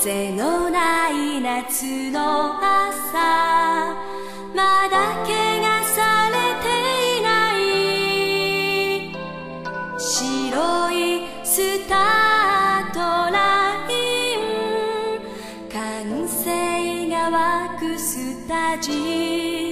風のない夏の朝まだ毛がされていない。白いスタートライン完成が湧くスタジ。オ